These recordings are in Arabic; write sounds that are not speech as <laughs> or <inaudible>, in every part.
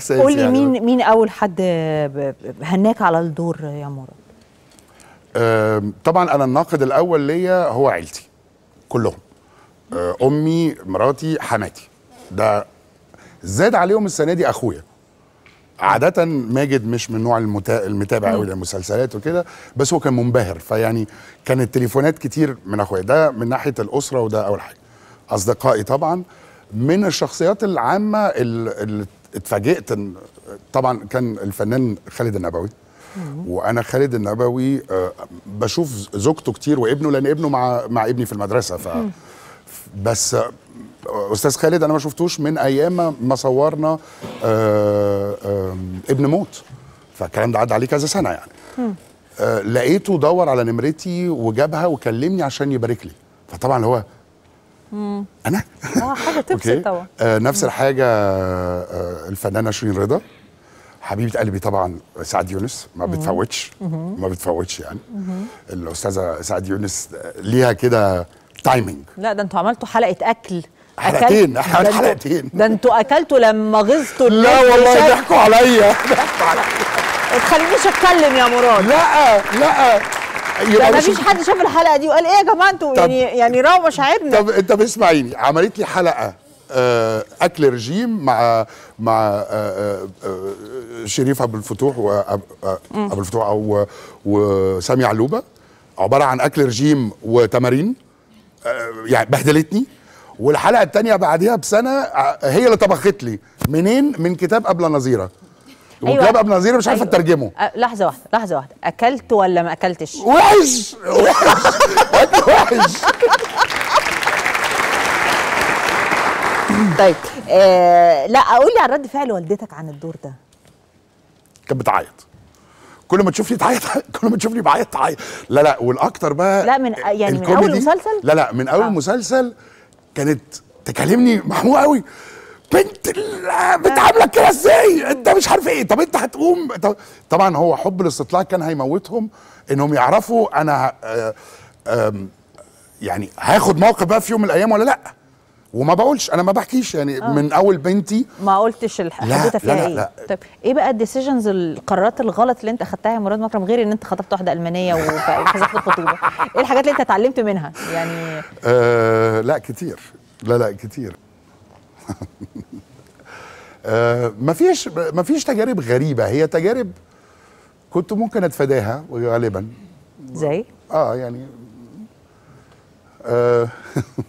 إحساس قول لي يعني. مين مين أول حد هناك على الدور يا مراد طبعا أنا الناقد الأول ليا هو عيلتي كلهم. آه، أمي مراتي حماتي. ده زاد عليهم السنة دي أخويا. عادة ماجد مش من نوع المتا... المتابع قوي للمسلسلات وكده بس هو كان منبهر فيعني كانت تليفونات كتير من أخويا. ده من ناحية الأسرة وده أول حاجة. أصدقائي طبعا من الشخصيات العامة ال- اللي اتفاجئت إن طبعا كان الفنان خالد النبوي. وأنا خالد النبوي آه، بشوف زوجته كتير وابنه لأن ابنه مع مع ابني في المدرسة. ف بس آه، أستاذ خالد أنا ما شفتوش من أيام ما- صورنا آه، ابن موت. فالكلام ده عدى عليه كذا سنة يعني. لقيته دور على نمرتي وجابها وكلمني عشان يبارك لي. فطبعا هو أنا؟ آه حاجة <laughs> تبسط طبعا. آه نفس الحاجة آه الفنانة شيرين رضا. حبيبة قلبي طبعا إسعاد يونس ما بتفوتش. ما بتفوتش يعني. الأستاذة إسعاد يونس ليها كده timing لا ده أنتوا عملتوا حلقة أكل. حلقتين، حلقتين. ده أنتوا أكلتوا لما غزتوا لا والله ضحكوا عليا <laughs> ضحكوا عليا. ما تخلينيش أتكلم يا مراد. لا لا. ده يبقى ما مش- فيش حد شاف الحلقة دي وقال إيه يا جماعة أنتوا؟ يعني يعني راوا مشاعرنا طب انت بتسمعيني عملت لي حلقة آه، أكل رجيم مع مع آه، آه، شريف ابو الفتوح وأب- آه، ابو الفتوح أو وسامي علوبة. عبارة عن أكل رجيم وتمارين يعني بهدلتني. والحلقة الثانية بعديها بسنة هي اللي طبخت لي منين؟ من كتاب ابله نظيرة. وكتاب ابله نظيره مش عارفة أيوة. اترجمه أه لحظة واحدة لحظة واحدة. أكلت ولا ما أكلتش؟ وحش وحش. <laughs> وحش. طيب آه لا قول لي عن رد فعل والدتك عن الدور ده. كانت بتعيط. كل ما تشوفني تعيط <laughs> كل ما تشوفني بعيط تعيط. لا لا والأكتر بقى لا، من- يعني من الكوميدي- المسلسل؟ لا لا من أول آه. المسلسل كانت تكلمني محموقة قوي بنت بتعاملك كده إزاي؟ أنت مش عارف إيه. طب أنت هتقوم؟ طب طبعا هو حب الاستطلاع كان هيموتهم إنهم يعرفوا أنا آه، يعني هاخد موقف بقى في يوم من الأيام ولا لأ. وما بقولش أنا ما بحكيش يعني من أول بنتي. ما قلتش الحدوته فيها لا، لا، إيه؟ لا. طيب إيه بقى الديسيجنز القرارات الغلط اللي أنت أخدتها يا مراد مكرم غير إن أنت خطبت واحدة ألمانية <laughs> وفسخت الخطوبه إيه الحاجات اللي أنت اتعلمت منها؟ يعني آه لا كتير. لا لا كتير. مفيش مفيش تجارب غريبة. هي تجارب كنت ممكن أتفاداها غالبا زي؟ آه يعني آه.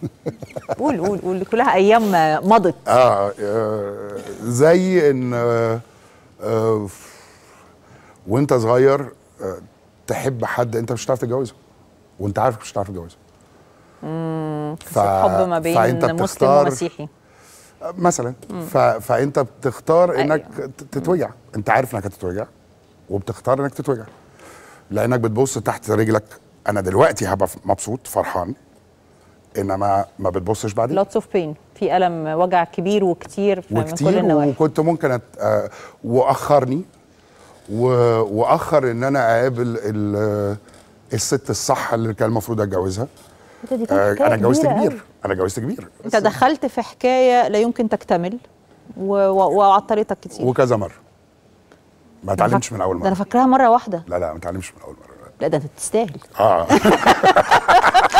<laughs> قول قول قول. كلها أيام مضت. آه, آه زي إن آه آه وأنت صغير آه تحب حد أنت مش هتعرف تتجوزه وأنت عارف مش هتعرف تتجوزه. ف... حب ما بين فأنت مسلم ومسيحي. مثلا ف... فأنت بتختار أيوة. إنك ت- تتوجع. أنت عارف إنك هتتوجع وبتختار إنك تتوجع. لأنك بتبص تحت رجلك أنا دلوقتي هبقى مبسوط فرحان إنما ما بتبصش بعدين. لوتس اوف بين في ألم وجع كبير وكتير في- من كل وكتير النواحي. وكنت ممكن أت... آه، وأخرني و... وأخر إن أنا أقابل ال... الست الصح اللي كان المفروض أتجوزها. دي كانت آه، أنا اتجوزت كبير. أنا اتجوزت كبير. أنت دخلت في حكاية لا يمكن تكتمل وعطلتك كتير. وكذا مرة. ما اتعلمتش من أول ده أنا مرة. فاكراها مرة واحدة. لا لا ما اتعلمش من أول مرة. لا ده أنت تستاهل. آه. <laughs>